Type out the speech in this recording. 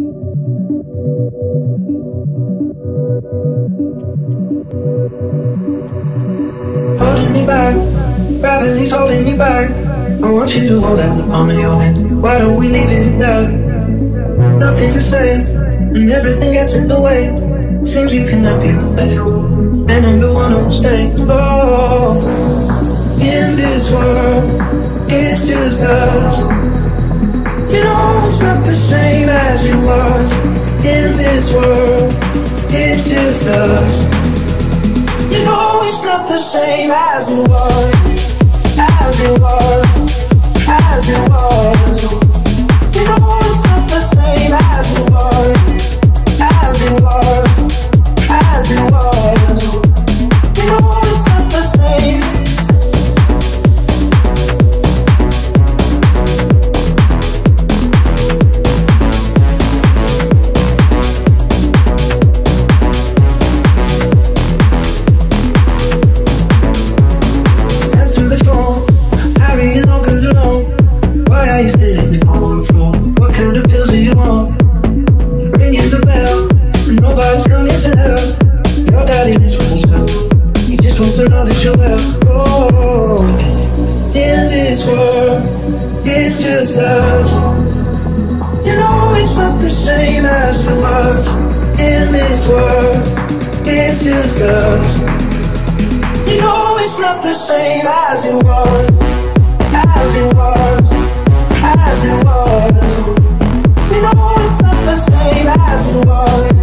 Holding me back, gravity's holding me back. I want you to hold out the palm of your hand. Why don't we leave it there? Nothing to say, and everything gets in the way. Seems you cannot be replaced, and I'm the one who'll stay. Oh, in this world, it's just us. You know it's not the same as it was. In this world, it's just us. You know it's not the same as it was, as it was, as it was. Oh, in this world, it's just us. You know it's not the same as it was. In this world, it's just us. You know it's not the same as it was, as it was, as it was. You know it's not the same as it was.